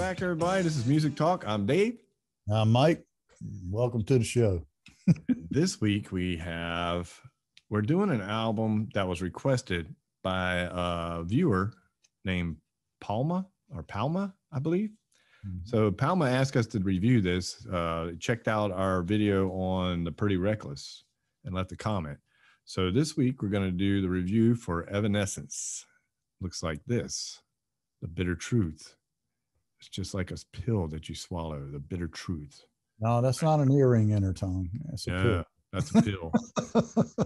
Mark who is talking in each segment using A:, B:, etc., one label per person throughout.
A: Back, everybody. This is Music Talk. I'm Dave.
B: I'm Mike. Welcome to the show.
A: this week we have we're doing an album that was requested by a viewer named Palma or Palma, I believe. Mm-hmm. So Palma asked us to review this. Uh, checked out our video on the Pretty Reckless and left a comment. So this week we're going to do the review for Evanescence. Looks like this, the bitter truth. It's just like a pill that you swallow, the bitter truth.
B: No, that's not an earring in her tongue. That's a
A: yeah,
B: pill.
A: that's a pill.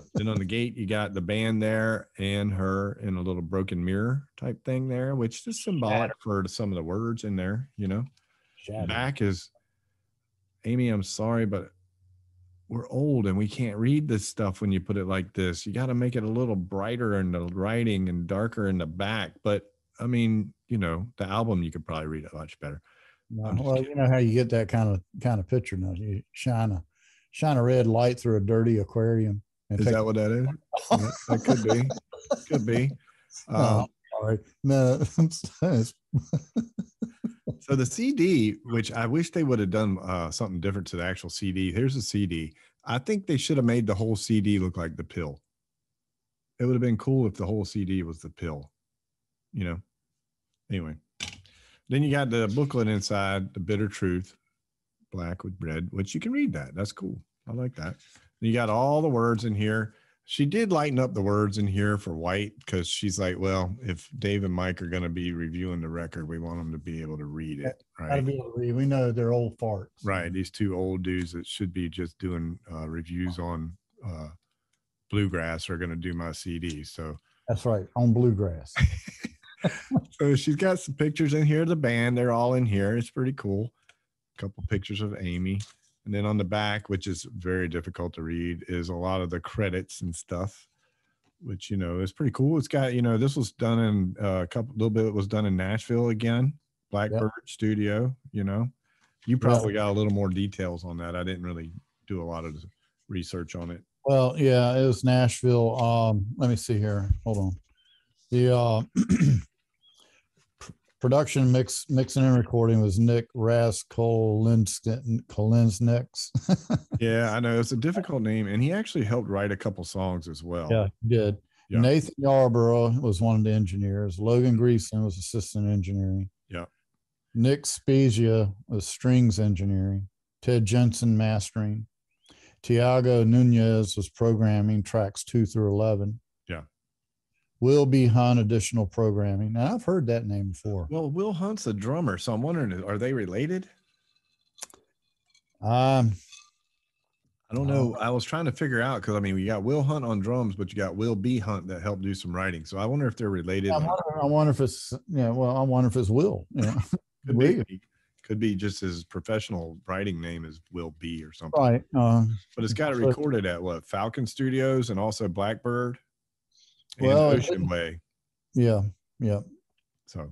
A: then on the gate, you got the band there and her in a little broken mirror type thing there, which is symbolic for some of the words in there, you know. Back is Amy, I'm sorry, but we're old and we can't read this stuff when you put it like this. You got to make it a little brighter in the writing and darker in the back. But I mean, you know, the album you could probably read it much better.
B: No, well, you know how you get that kind of kind of picture now. You shine a shine a red light through a dirty aquarium.
A: Is that what that is? yeah, that could be. Could be.
B: Um, sorry. No.
A: so the CD, which I wish they would have done uh, something different to the actual CD. Here's a CD. I think they should have made the whole CD look like the pill. It would have been cool if the whole CD was the pill. You know. Anyway, then you got the booklet inside, the bitter truth, black with red, which you can read that. That's cool. I like that. You got all the words in here she did lighten up the words in here for white because she's like, well, if Dave and Mike are going to be reviewing the record, we want them to be able to read it. Right.
B: Read. We know they're old farts.
A: Right. These two old dudes that should be just doing uh, reviews on uh, bluegrass are going to do my CD. So
B: that's right on bluegrass.
A: so she's got some pictures in here. Of the band, they're all in here. It's pretty cool. A couple pictures of Amy. And then on the back, which is very difficult to read, is a lot of the credits and stuff, which you know is pretty cool. It's got you know this was done in uh, a couple little bit was done in Nashville again, Blackbird yep. Studio. You know, you probably got a little more details on that. I didn't really do a lot of research on it.
B: Well, yeah, it was Nashville. Um, let me see here. Hold on. The uh, production mix mixing and recording was Nick Raskulinecz.
A: yeah, I know it's a difficult name, and he actually helped write a couple songs as well.
B: Yeah, he did. Yeah. Nathan Yarborough was one of the engineers. Logan Greason was assistant engineering.
A: Yeah.
B: Nick Spezia was strings engineering. Ted Jensen mastering. Tiago Nunez was programming tracks two through eleven. Will B. Hunt additional programming. Now I've heard that name before.
A: Well, Will Hunt's a drummer, so I'm wondering, are they related?
B: Um,
A: I don't know. I was trying to figure out because I mean, we got Will Hunt on drums, but you got Will B. Hunt that helped do some writing. So I wonder if they're related.
B: I wonder, I wonder if it's yeah. Well, I wonder if it's Will. Yeah,
A: could be. Could be just his professional writing name is Will B. or something.
B: Right. Uh,
A: but it's got it recorded at what Falcon Studios and also Blackbird well, Ocean Way.
B: Yeah, yeah.
A: So,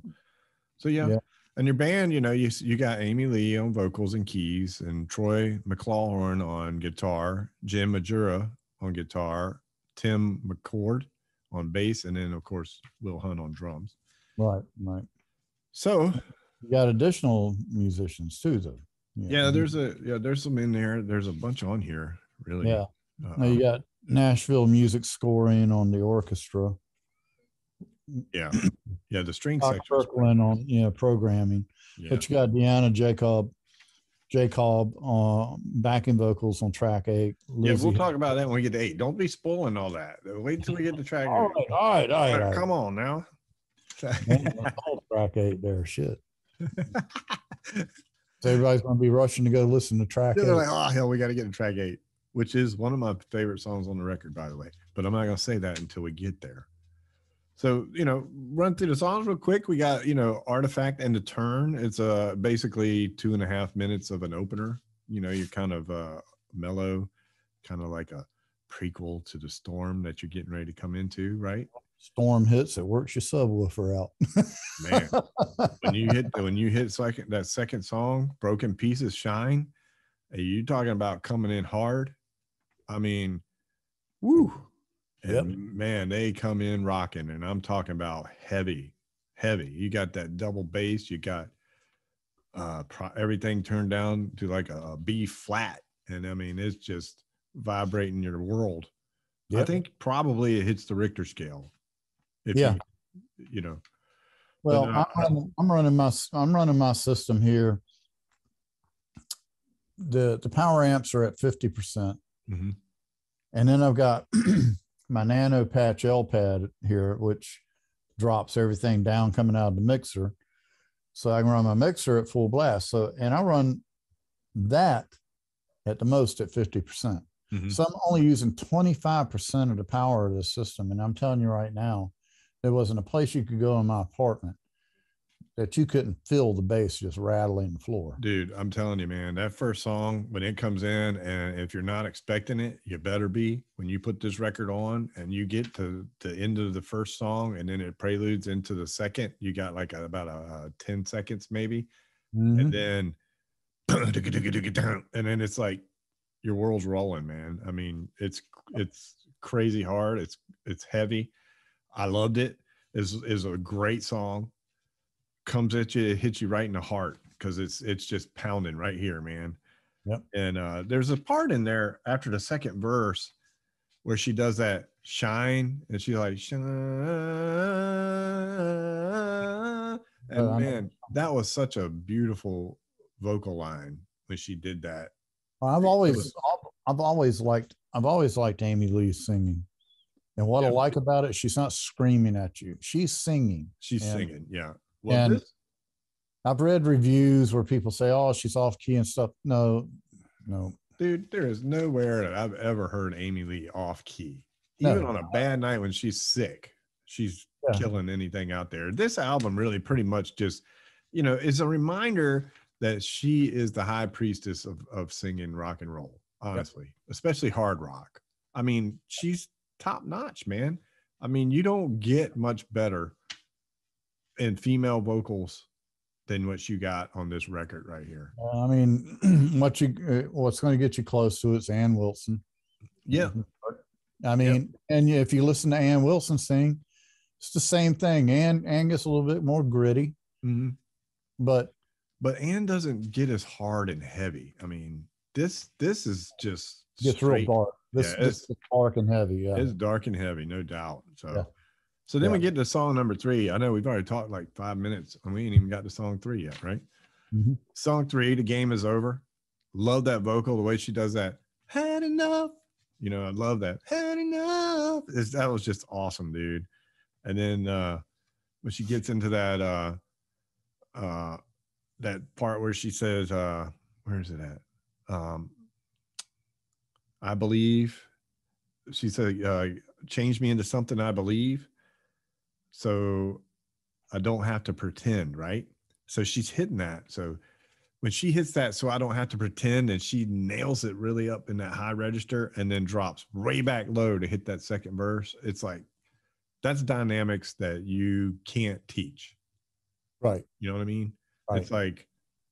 A: so yeah. yeah. And your band, you know, you you got Amy Lee on vocals and keys, and Troy McLawhorn on guitar, Jen Majura on guitar, Tim McCord on bass, and then of course Will Hunt on drums.
B: Right, right.
A: So
B: you got additional musicians too, though.
A: Yeah, yeah there's a yeah, there's some in there. There's a bunch on here, really.
B: Yeah. Uh, now you got Nashville music scoring on the orchestra.
A: Yeah, yeah, the string
B: Doc
A: section.
B: Kirkland on yeah programming, yeah. but you got Deanna Jacob, Jacob uh, backing vocals on track eight.
A: Lizzie. Yeah, we'll talk about that when we get to eight. Don't be spoiling all that. Wait until we get to track
B: all eight. Right, all right, all right, all right.
A: Come on now.
B: track eight there, shit. so everybody's gonna be rushing to go listen to track.
A: Yeah, eight. like, oh hell, we got to get to track eight which is one of my favorite songs on the record, by the way. But I'm not going to say that until we get there. So, you know, run through the songs real quick. We got, you know, Artifact and the Turn. It's uh, basically two and a half minutes of an opener. You know, you're kind of uh, mellow, kind of like a prequel to the storm that you're getting ready to come into, right?
B: Storm hits, it works your subwoofer out.
A: Man, when you hit when you hit second that second song, Broken Pieces Shine, you're you talking about coming in hard? I mean, woo. Yep. man, they come in rocking, and I'm talking about heavy, heavy. You got that double bass, you got uh, pro- everything turned down to like a, a B flat, and I mean it's just vibrating your world. Yep. I think probably it hits the Richter scale.
B: yeah,
A: you, you know.
B: Well, uh, I'm, running, I'm running my I'm running my system here. The the power amps are at 50 percent, mm-hmm. And then I've got my Nano Patch L pad here, which drops everything down coming out of the mixer. So I can run my mixer at full blast. So, and I run that at the most at 50%. percent mm hmm So I'm only using 25% of the power of the system. And I'm telling you right now, there wasn't a place you could go in my apartment that you couldn't feel the bass just rattling the floor.
A: Dude, I'm telling you, man, that first song when it comes in, and if you're not expecting it, you better be. When you put this record on and you get to the end of the first song, and then it preludes into the second, you got like a, about a, a, 10 seconds maybe, mm-hmm. and then and then it's like your world's rolling, man. I mean, it's it's crazy hard. It's it's heavy. I loved it. it. Is is a great song comes at you, it hits you right in the heart because it's it's just pounding right here, man.
B: Yep.
A: And uh, there's a part in there after the second verse where she does that shine and she's like shine. And uh, man, that was such a beautiful vocal line when she did that.
B: I've always was, I've always liked I've always liked Amy Lee singing. And what yeah. I like about it, she's not screaming at you. She's singing.
A: She's and, singing, yeah.
B: Well, and this- I've read reviews where people say, "Oh, she's off key and stuff." No, no,
A: dude. There is nowhere that I've ever heard Amy Lee off key. Even no. on a bad night when she's sick, she's yeah. killing anything out there. This album really pretty much just, you know, is a reminder that she is the high priestess of of singing rock and roll. Honestly, yep. especially hard rock. I mean, she's top notch, man. I mean, you don't get much better and female vocals than what you got on this record right here.
B: I mean, what you uh, what's going to get you close to it's Ann Wilson.
A: Yeah.
B: I mean, and if you listen to Ann Wilson sing, it's the same thing. Ann Ann gets a little bit more gritty, mm-hmm. but
A: but Ann doesn't get as hard and heavy. I mean, this this is just
B: gets straight. real dark. This, yeah, this is dark and heavy. Yeah,
A: it's dark and heavy, no doubt. So. Yeah. So then yeah. we get to song number three. I know we've already talked like five minutes and we ain't even got to song three yet, right? Mm-hmm. Song three, the game is over. Love that vocal, the way she does that. Had enough. You know, I love that. Had enough. It's, that was just awesome, dude. And then uh when she gets into that uh uh that part where she says, uh, where is it at? Um I believe she said, uh, change me into something I believe so I don't have to pretend, right? So she's hitting that. So when she hits that, so I don't have to pretend, and she nails it really up in that high register and then drops way back low to hit that second verse. It's like that's dynamics that you can't teach.
B: Right.
A: You know what I mean? Right. It's like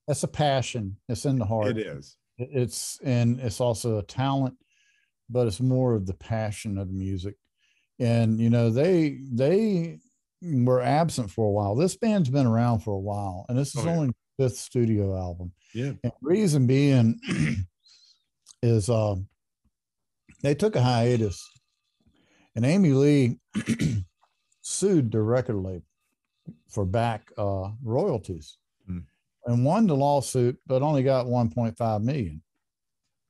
B: that's a passion. It's in the heart.
A: It is.
B: It's and it's also a talent, but it's more of the passion of the music. And you know, they they were absent for a while. This band's been around for a while, and this is oh, only yeah. fifth studio album.
A: Yeah.
B: And reason being is uh, they took a hiatus, and Amy Lee sued the record label for back uh, royalties, mm. and won the lawsuit, but only got 1.5 million.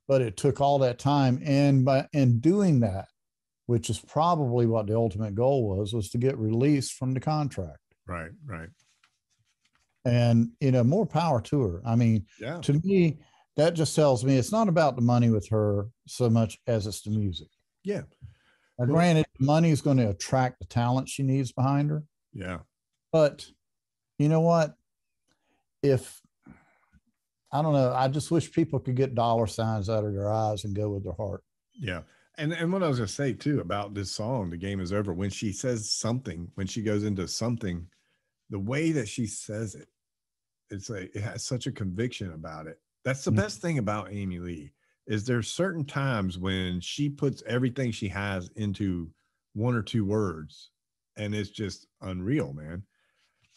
B: But it took all that time, and by in doing that, which is probably what the ultimate goal was, was to get released from the contract.
A: Right, right.
B: And you know, more power to her. I mean,
A: yeah.
B: to me, that just tells me it's not about the money with her so much as it's the music.
A: Yeah.
B: Now, granted, money is going to attract the talent she needs behind her.
A: Yeah.
B: But you know what? If I don't know, I just wish people could get dollar signs out of their eyes and go with their heart.
A: Yeah. And and what I was gonna say too about this song, "The Game Is Over," when she says something, when she goes into something, the way that she says it, it's like it has such a conviction about it. That's the mm-hmm. best thing about Amy Lee is there's certain times when she puts everything she has into one or two words, and it's just unreal, man.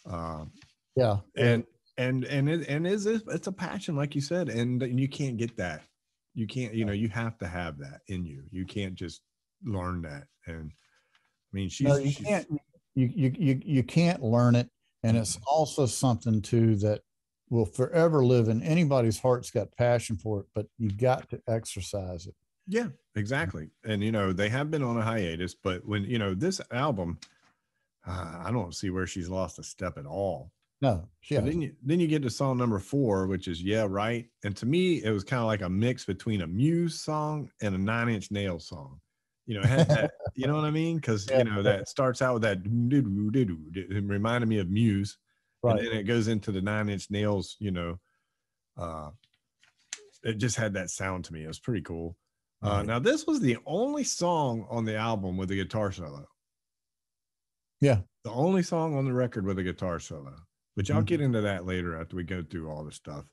B: Um, yeah,
A: and and and it and is it's a passion like you said and you can't get that you can't you know you have to have that in you. You can't just learn that. And i mean she's, no,
B: you
A: she's,
B: can't you, you you you can't learn it. And it's mm-hmm. also something too that will forever live in anybody's heart's got passion for it but you've got to exercise it.
A: Yeah exactly. And you know they have been on a hiatus but when you know this album uh, i don't see where she's lost a step at all
B: no,
A: yeah. then you then you get to song number four, which is yeah, right. And to me, it was kind of like a mix between a Muse song and a Nine Inch Nails song. You know, that, you know what I mean? Because yeah. you know that starts out with that. It reminded me of Muse, right. and then it goes into the Nine Inch Nails. You know, uh, it just had that sound to me. It was pretty cool. Uh, right. Now, this was the only song on the album with a guitar solo.
B: Yeah,
A: the only song on the record with a guitar solo. But y'all mm-hmm. get into that later after we go through all the stuff.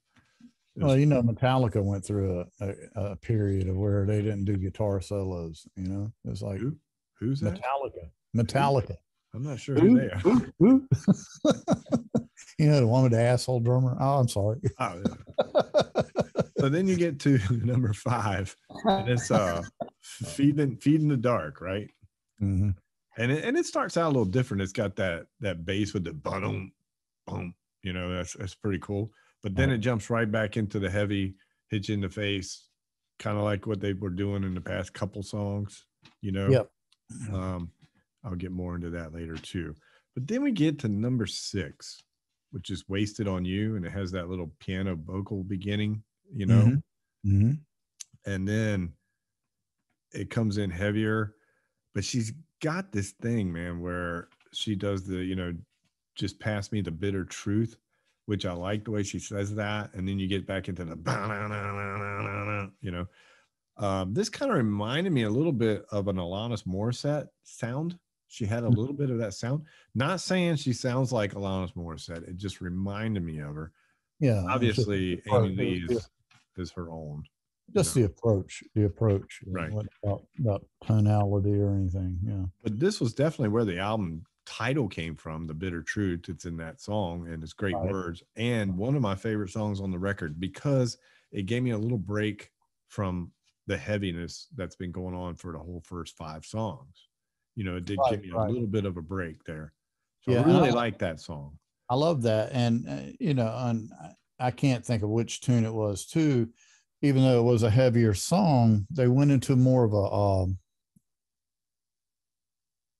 B: well, you know, Metallica went through a, a, a, period of where they didn't do guitar solos. You know, it's like
A: who? who's that?
B: Metallica. Metallica.
A: I'm not sure who, who they are.
B: Who, you know, the one with the asshole drummer. Oh, I'm sorry. Oh,
A: yeah. so then you get to number five, and it's uh feeding feeding the dark, right? Mm-hmm. And it, and it starts out a little different. It's got that that bass with the boom boom. You know, that's that's pretty cool. But then it jumps right back into the heavy hitch in the face, kind of like what they were doing in the past couple songs. You know.
B: Yep.
A: Um, I'll get more into that later too. But then we get to number six, which is "Wasted on You," and it has that little piano vocal beginning. You know. Mm-hmm. Mm-hmm. And then it comes in heavier, but she's got this thing, man, where she does the you know just pass me the bitter truth, which I like the way she says that. And then you get back into the, you know, um, this kind of reminded me a little bit of an Alanis Morissette sound. She had a mm. little bit of that sound. Not saying she sounds like Alanis Morissette. It just reminded me of her.
B: Yeah.
A: Obviously, Amy Lee is, is her own.
B: Just the approach, the approach,
A: right?
B: About, about tonality or anything, yeah.
A: But this was definitely where the album title came from, The Bitter Truth. It's in that song and it's great right. words. And one of my favorite songs on the record because it gave me a little break from the heaviness that's been going on for the whole first five songs. You know, it did right, give me right. a little bit of a break there. So yeah, I really I, like that song.
B: I love that. And, uh, you know, and I can't think of which tune it was too. Even though it was a heavier song, they went into more of a, um,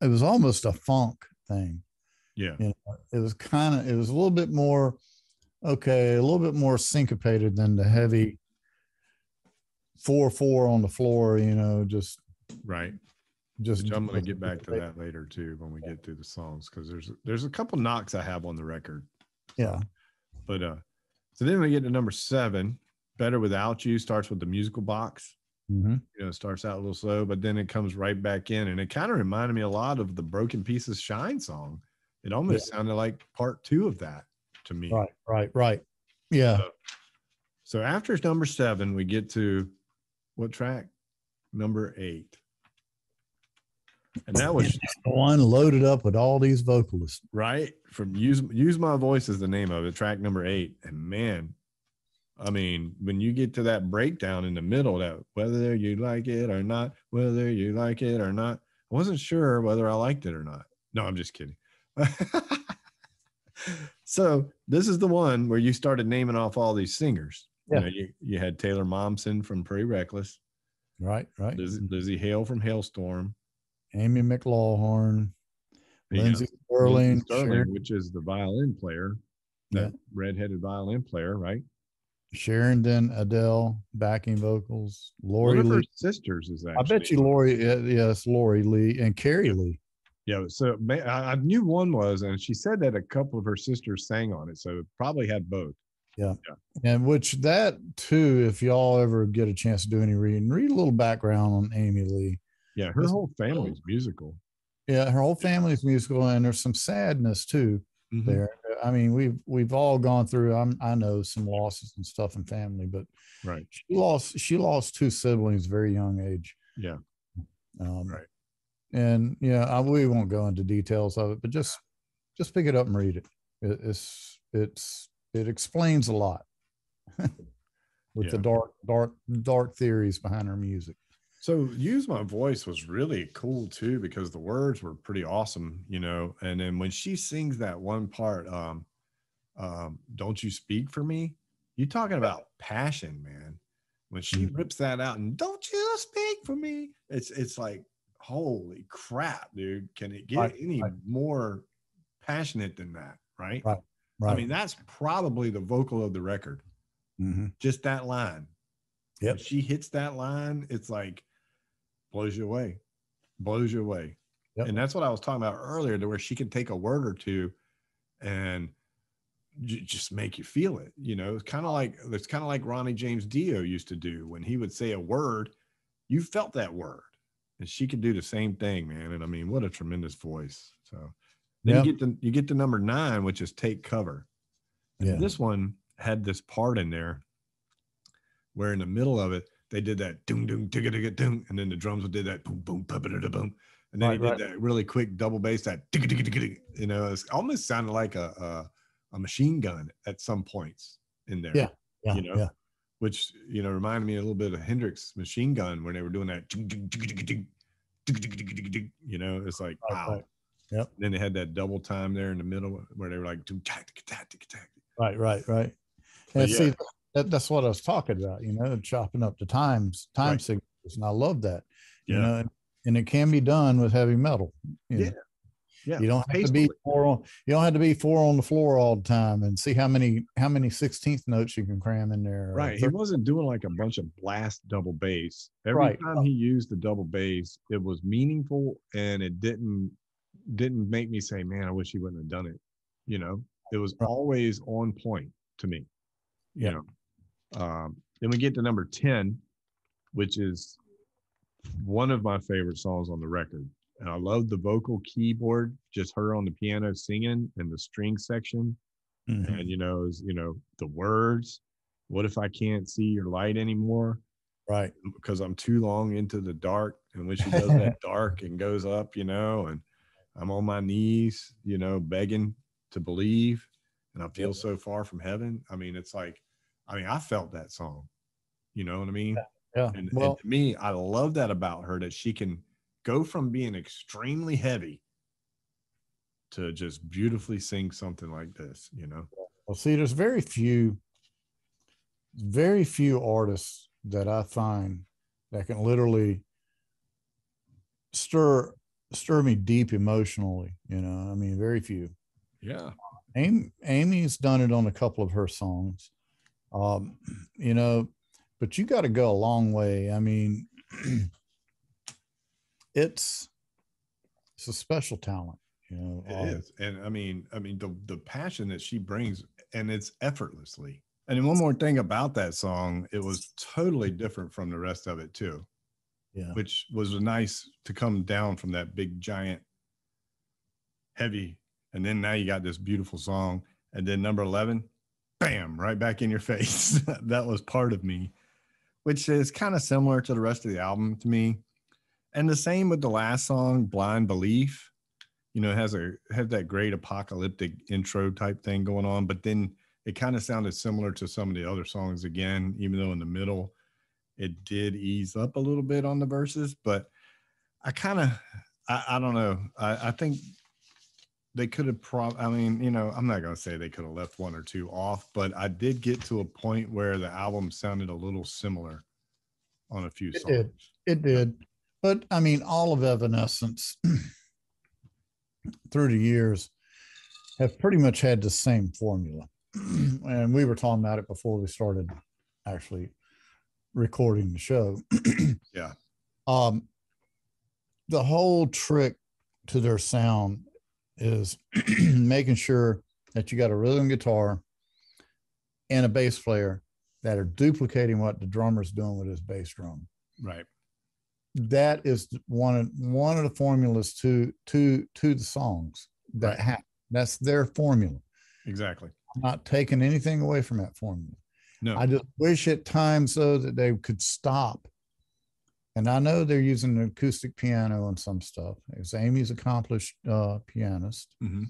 B: it was almost a funk thing.
A: Yeah.
B: You know, it was kind of, it was a little bit more, okay, a little bit more syncopated than the heavy four, four on the floor, you know, just.
A: Right. Just, Which I'm going to get back to that later too when we get through the songs because there's there's a couple knocks I have on the record.
B: Yeah,
A: but uh, so then we get to number seven. Better without you starts with the musical box. Mm-hmm. You know, it starts out a little slow, but then it comes right back in, and it kind of reminded me a lot of the Broken Pieces Shine song. It almost yeah. sounded like part two of that to me.
B: Right, right, right. Yeah.
A: So, so after number seven, we get to what track? Number eight. And that was
B: one loaded up with all these vocalists.
A: Right. From use use my voice is the name of it, track number eight. And man, I mean, when you get to that breakdown in the middle, that whether you like it or not, whether you like it or not, I wasn't sure whether I liked it or not. No, I'm just kidding. so this is the one where you started naming off all these singers. Yeah. You, know, you, you had Taylor Momsen from Pretty Reckless.
B: Right, right.
A: Lizzie, Lzzy Hale from Halestorm.
B: Amy McLaughlin. Lindsey Stirling,
A: Stirling which is the violin player, that yeah. redheaded violin player, right?
B: Sharon den Adel backing vocals. Lori
A: One of Lee. sisters is that?
B: I bet you Lori. Yes, Lori Lee and Carrie Lee.
A: Yeah, so I knew one was, and she said that a couple of her sisters sang on it, so probably had both.
B: Yeah. yeah. And which that too, if y'all ever get a chance to do any reading, read a little background on Amy Lee.
A: Yeah, her whole family's oh. musical.
B: Yeah, her whole family's musical, and there's some sadness too mm-hmm. there. I mean, we've we've all gone through. I'm, I know some losses and stuff in family, but
A: right,
B: she lost she lost two siblings very young age.
A: Yeah,
B: um, right. And yeah, I, we won't go into details of it, but just just pick it up and read it. it it's it's it explains a lot with yeah. the dark, dark, dark theories behind her music.
A: So use my voice was really cool too because the words were pretty awesome, you know. And then when she sings that one part, um, um, "Don't you speak for me," you talking about passion, man. When she mm-hmm. rips that out and "Don't you speak for me," it's it's like holy crap, dude! Can it get right, any right. more passionate than that? Right?
B: Right. Right.
A: I mean, that's probably the vocal of the record. Mm-hmm. Just that line.
B: Yeah.
A: She hits that line, it's like blows you away, blows you away. Yep. And that's what I was talking about earlier, to where she can take a word or two and j- just make you feel it. You know, it's kind of like it's kind of like Ronnie James Dio used to do when he would say a word, you felt that word, and she could do the same thing, man. And I mean, what a tremendous voice. So then yeah. you get to you get to number nine, which is take cover. And yeah. This one had this part in there where in the middle of it they did that doom doom digga digga doom, and then the drums did that boom boom boom boom, and then right, he did right. that really quick double bass that digga digga digga. You know, it almost sounded like a, a, a machine gun at some points in there.
B: Yeah,
A: yeah, you know, yeah. which you know reminded me a little bit of Hendrix machine gun when they were doing that. You know, it's like wow. Right.
B: Yep.
A: And then they had that double time there in the middle where they were like,
B: right, right, right. And yeah. see, that, that's what I was talking about, you know, chopping up the times, time right. signals. And I love that, yeah. you know, and, and, it can be done with heavy metal.
A: yeah.
B: Know? Yeah. You don't have to be four on, you don't have to be four on the floor all the time and see how many, how many 16th notes you can cram in there.
A: Right. He wasn't doing like a bunch of blast double bass. Every right. time he used the double bass, it was meaningful and it didn't, didn't make me say, man, I wish he wouldn't have done it. You know, it was always on point to me. You yeah. know, um, then we get to number 10, which is one of my favorite songs on the record. And I love the vocal keyboard, just her on the piano singing and the string section. Mm-hmm. And, you know, is, you know, the words, what if I can't see your light anymore?
B: Right.
A: Because I'm too long into the dark. And when she does that dark and goes up, you know, and I'm on my knees, you know, begging to believe. And I feel so far from heaven. I mean, it's like, I mean, I felt that song. You know what I mean?
B: Yeah.
A: And,
B: well,
A: and to me, I love that about her that she can go from being extremely heavy to just beautifully sing something like this, you know?
B: Well, see, there's very few, very few artists that I find that can literally stir stir me deep emotionally. You know, I mean, very few.
A: Yeah.
B: Amy, Amy's done it on a couple of her songs. Um, you know, but you got to go a long way. I mean, it's it's a special talent. You know,
A: it um, is, and I mean, I mean the the passion that she brings, and it's effortlessly. And then one more thing about that song, it was totally different from the rest of it too.
B: Yeah,
A: which was nice to come down from that big giant, heavy, and then now you got this beautiful song, and then number eleven, bam, right back in your face. that was part of me, which is kind of similar to the rest of the album to me. And the same with the last song, Blind Belief. You know, it has a has that great apocalyptic intro type thing going on, but then it kind of sounded similar to some of the other songs again, even though in the middle it did ease up a little bit on the verses. But I kind of I, I, don't know. I, I think they could have prob I mean, you know, I'm not gonna say they could have left one or two off, but I did get to a point where the album sounded a little similar on a few
B: it
A: songs.
B: Did. It did. But I mean, all of Evanescence through the years have pretty much had the same formula. and we were talking about it before we started actually recording the show.
A: yeah.
B: Um the whole trick to their sound is making sure that you got a rhythm guitar and a bass player that are duplicating what the drummer's doing with his bass drum.
A: Right.
B: That is one of one of the formulas to to to the songs that right. happen. That's their formula.
A: Exactly.
B: I'm not taking anything away from that formula.
A: No.
B: I just wish at times though that they could stop and I know they're using an acoustic piano and some stuff. Because Amy's accomplished uh, pianist.
A: Mm-hmm.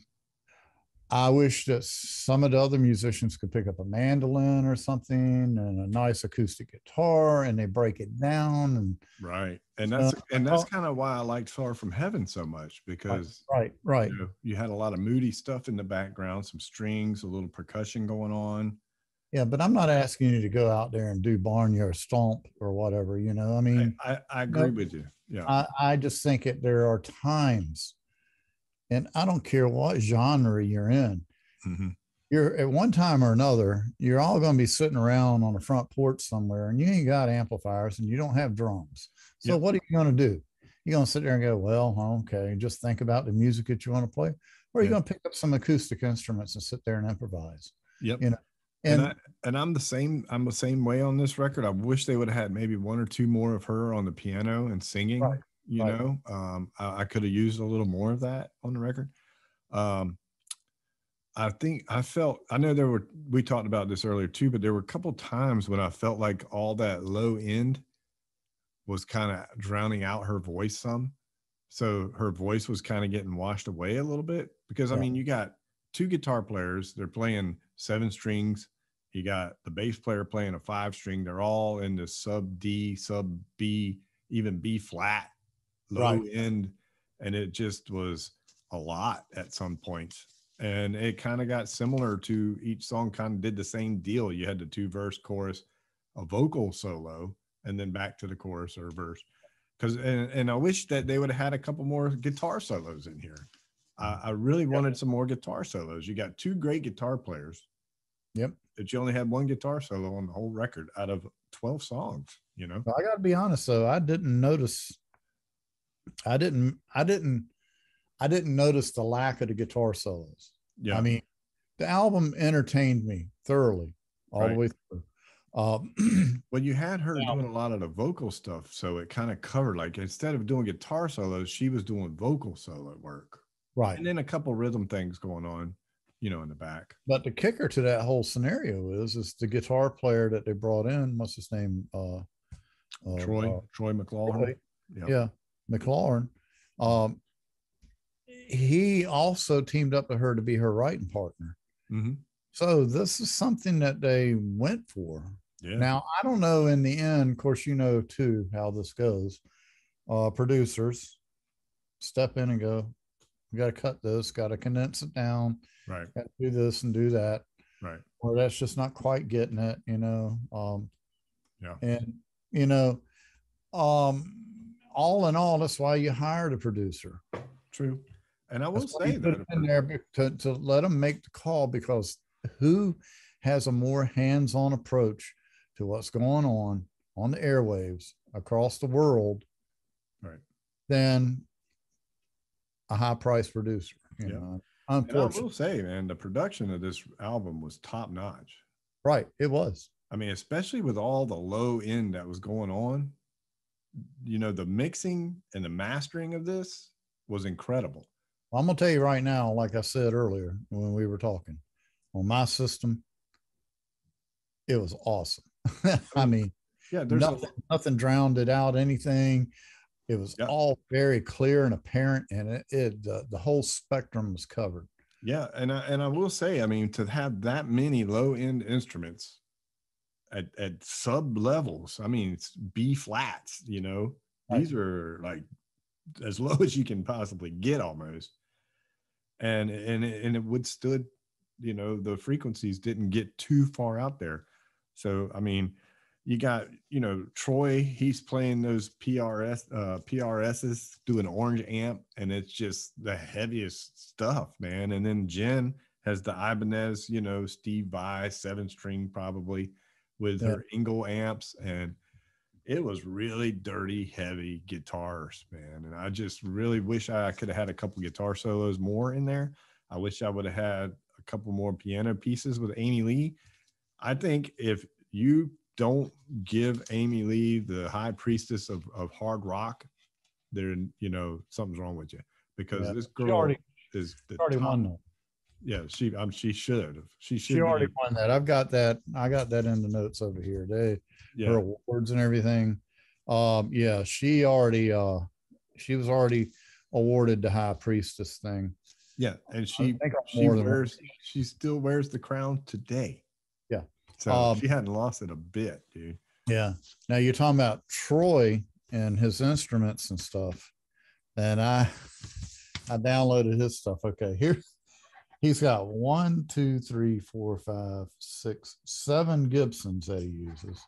B: I wish that some of the other musicians could pick up a mandolin or something and a nice acoustic guitar and they break it down and
A: right. And that's uh, and that's kind of why I liked Far From Heaven so much because
B: right, right.
A: You, know, you had a lot of moody stuff in the background, some strings, a little percussion going on.
B: Yeah, but I'm not asking you to go out there and do barnyard stomp or whatever, you know. I mean
A: I, I, I agree with you. Yeah.
B: I, I just think that there are times and I don't care what genre you're in. Mm-hmm. You're at one time or another, you're all going to be sitting around on a front porch somewhere and you ain't got amplifiers and you don't have drums. So yep. what are you going to do? You're going to sit there and go, well, okay, just think about the music that you want to play. Or are you going to pick up some acoustic instruments and sit there and improvise?
A: Yep.
B: You know,
A: and, and, I, and I'm the same. I'm the same way on this record. I wish they would have had maybe one or two more of her on the piano and singing. Right you right. know um, I, I could have used a little more of that on the record um, i think i felt i know there were we talked about this earlier too but there were a couple times when i felt like all that low end was kind of drowning out her voice some so her voice was kind of getting washed away a little bit because yeah. i mean you got two guitar players they're playing seven strings you got the bass player playing a five string they're all in the sub d sub b even b flat low right. end, and it just was a lot at some points. And it kind of got similar to each song, kind of did the same deal. You had the two verse chorus, a vocal solo, and then back to the chorus or verse. Because and, and I wish that they would have had a couple more guitar solos in here. I, I really wanted some more guitar solos. You got two great guitar players.
B: Yep.
A: But you only had one guitar solo on the whole record out of 12 songs, you know?
B: I got to be honest, though, I didn't notice I didn't I didn't I didn't notice the lack of the guitar solos. Yeah. I mean, the album entertained me thoroughly all right. the way through.
A: Um, well, you had her doing a lot of the vocal stuff, so it kind of covered. Like instead of doing guitar solos, she was doing vocal solo work,
B: right?
A: And then a couple rhythm things going on, you know, in the back.
B: But the kicker to that whole scenario is, is the guitar player that they brought in. What's his name? Uh,
A: uh, Troy uh, Troy McLawhorn.
B: Yeah. yeah. McLawhorn, um, he also teamed up with her to be her writing partner. Mm-hmm. So this is something that they went for. Yeah. Now I don't know in the end. Of course, you know too how this goes. Uh, producers step in and go, "We got to cut this. Got to condense it down.
A: Right.
B: Got to do this and do that.
A: Right.
B: Or that's just not quite getting it. You know. Um,
A: yeah.
B: And you know, um, all in all, that's why you hired a producer.
A: True. And I will that's say that
B: in there to, to let them make the call because who has a more hands-on approach to what's going on on the airwaves across the world
A: right
B: than a high price producer you
A: yeah. know unfortunately i will say man the production of this album was top notch
B: right it was
A: i mean especially with all the low end that was going on you know, the mixing and the mastering of this was incredible.
B: I'm gonna tell you right now, like I said earlier when we were talking, on my system, it was awesome. I mm. mean,
A: yeah, there's
B: nothing, a, nothing drowned it out, anything. It was yeah. all very clear and apparent, and it, it the, the whole spectrum was covered.
A: Yeah, and I, and I will say, I mean, to have that many low end instruments at, at sub levels. I mean, it's B flats, you know, right. these are like as low as you can possibly get almost. And, and, and it withstood, you know, the frequencies didn't get too far out there. So, I mean, you got, you know, Troy, he's playing those PRS, uh, PRSs through an orange amp, and it's just the heaviest stuff, man. And then Jen has the Ibanez, you know, Steve Vai seven string probably with yeah. her ENGL amps and it was really dirty, heavy guitars, man. And I just really wish I could have had a couple guitar solos more in there. I wish I would have had a couple more piano pieces with Amy Lee. I think if you don't give Amy Lee the high priestess of, of hard rock, then you know something's wrong with you because yeah. this girl already,
B: is the already top, won
A: yeah, she um she should have. She should.
B: She already be. won that. I've got that. I got that in the notes over here. They yeah. her awards and everything. Um, yeah, she already uh she was already awarded the high priestess thing.
A: Yeah, and she she wears she still wears the crown today. So um, she hadn't lost it a bit, dude.
B: Yeah. Now you're talking about Troy and his instruments and stuff, and I I downloaded his stuff. Okay, here he's got one, two, three, four, five, six, seven Gibsons that he uses,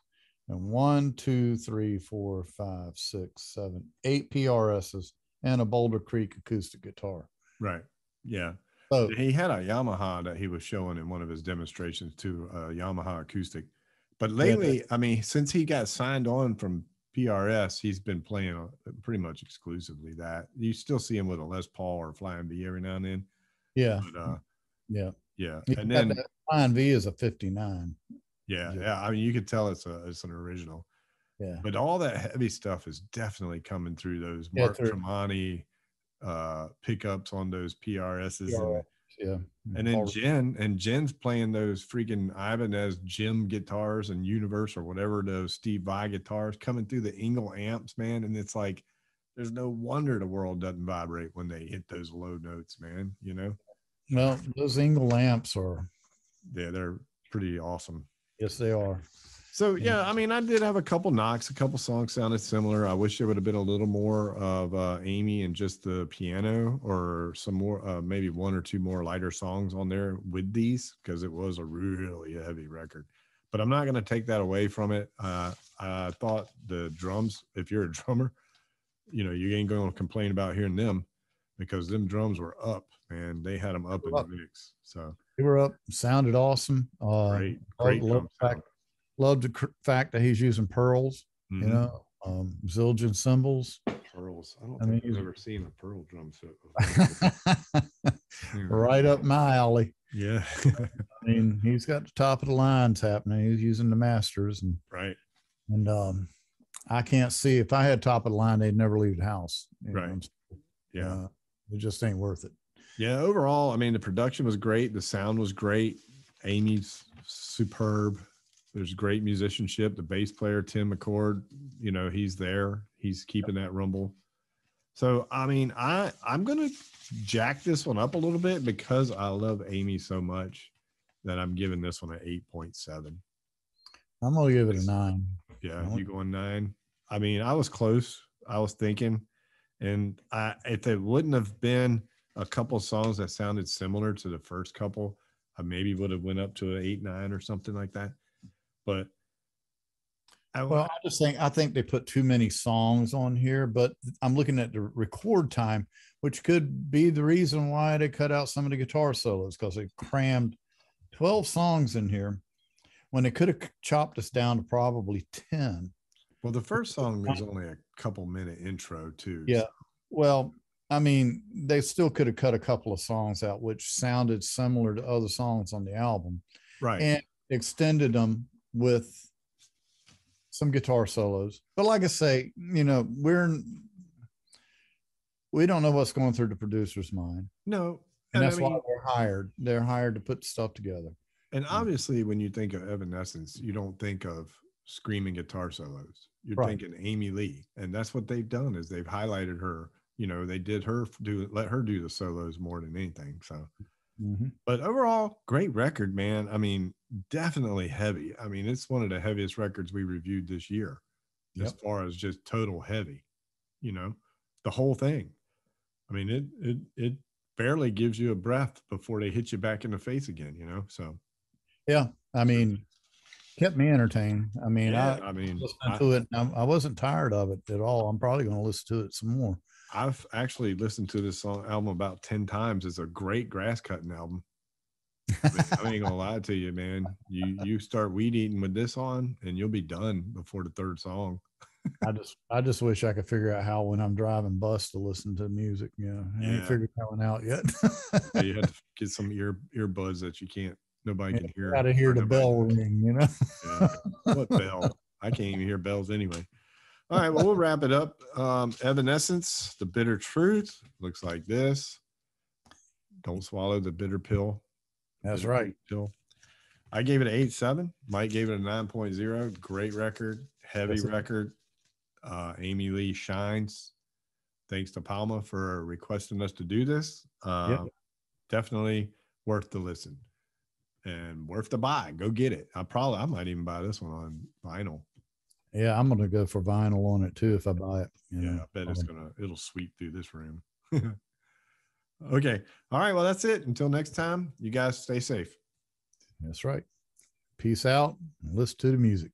B: and one, two, three, four, five, six, seven, eight PRSs, and a Boulder Creek acoustic guitar.
A: Right. Yeah. So he had a Yamaha that he was showing in one of his demonstrations to a Yamaha acoustic. But lately, yeah, I mean, since he got signed on from PRS, he's been playing uh, pretty much exclusively that. You still see him with a Les Paul or Flying V every now and then.
B: Yeah. But, uh,
A: yeah. Yeah. And then
B: Flying V is a 59.
A: Yeah, yeah. I mean, you could tell it's a it's an original.
B: Yeah.
A: But all that heavy stuff is definitely coming through those yeah, Mark Tremonti uh pickups on those PRSs.
B: PRS, and, yeah.
A: And then Jen and Jen's playing those freaking Ibanez JEM guitars and Universe or whatever those Steve Vai guitars coming through the ENGL amps, man. And it's like there's no wonder the world doesn't vibrate when they hit those low notes, man. You know.
B: Well, those ENGL amps are.
A: Yeah, they're pretty awesome.
B: Yes, they are.
A: So yeah, I mean, I did have a couple knocks. A couple songs sounded similar. I wish there would have been a little more of uh, Amy and just the piano, or some more, uh, maybe one or two more lighter songs on there with these, because it was a really heavy record. But I'm not going to take that away from it. Uh, I thought the drums, if you're a drummer, you know, you ain't going to complain about hearing them because them drums were up, and They had them up in the mix. So
B: they were up, sounded awesome. Uh,
A: great, great. Love,
B: fact, love the cr- fact that he's using pearls, mm-hmm. you know, um, Zildjian cymbals.
A: Pearls. I don't I think mean, I've ever seen a pearl drum set.
B: right up my alley.
A: Yeah.
B: I mean, he's got the top of the lines happening. He's using the masters and
A: right.
B: And um, I can't see if I had top of the line, they'd never leave the house.
A: Right. Yeah. Uh,
B: it just ain't worth it.
A: Yeah. Overall, I mean, the production was great. The sound was great. Amy's superb. There's great musicianship. The bass player, Tim McCord, you know, he's there. He's keeping that rumble. So, I mean, I, I'm going to jack this one up a little bit because I love Amy so much that I'm giving this one an 8.7.
B: I'm going to give it a nine.
A: Yeah. You going nine? I mean, I was close. I was thinking, and I, if it wouldn't have been a couple songs that sounded similar to the first couple, I maybe would have went up to an eight, nine or something like that. But
B: I, well, I just think I think they put too many songs on here, but I'm looking at the record time, which could be the reason why they cut out some of the guitar solos because they crammed 12 songs in here when they could have chopped us down to probably 10.
A: Well, the first song was only a couple minute intro too.
B: Yeah. Well, I mean, they still could have cut a couple of songs out, which sounded similar to other songs on the album.
A: Right.
B: And extended them with some guitar solos. But like I say, you know, we're we don't know what's going through the producer's mind.
A: No.
B: And, and that's I mean, why they're hired. They're hired to put stuff together.
A: And obviously, when you think of Evanescence, you don't think of screaming guitar solos. You're right. thinking Amy Lee, and that's what they've done is they've highlighted her you know they did her do let her do the solos more than anything so mm-hmm. but overall great record man i mean definitely heavy i mean it's one of the heaviest records we reviewed this year yep. as far as just total heavy you know the whole thing i mean it it it barely gives you a breath before they hit you back in the face again you know so
B: yeah i mean kept me entertained i mean
A: yeah, i, I mean
B: to it I, I wasn't tired of it at all i'm probably going to listen to it some more
A: I've actually listened to this song album about 10 times. It's a great grass cutting album. I, ain't gonna lie to you, man. You you start weed eating with this on and you'll be done before the third song.
B: I just I just wish I could figure out how when I'm driving bus to listen to music. You know, I yeah. ain't figured that one out yet.
A: you have to get some ear earbuds that you can't nobody can hear.
B: Got to hear the bell ring, you know.
A: yeah. What bell? I can't even hear bells anyway. All right, well, we'll wrap it up. Um, Evanescence, The Bitter Truth looks like this. Don't swallow the bitter pill.
B: That's right.
A: So I gave it an eight seven. Mike gave it a 9.0. Great record, heavy That's record. Uh, Amy Lee shines. Thanks to Palma for requesting us to do this. Uh, yep. Definitely worth the listen and worth the buy. Go get it. I probably I might even buy this one on vinyl.
B: Yeah, I'm gonna go for vinyl on it too if I buy it.
A: yeah, know. I bet it's um, gonna it'll sweep through this room. Okay. All right. Well, that's it. Until next time, you guys stay safe.
B: That's right. Peace out. Listen to the music.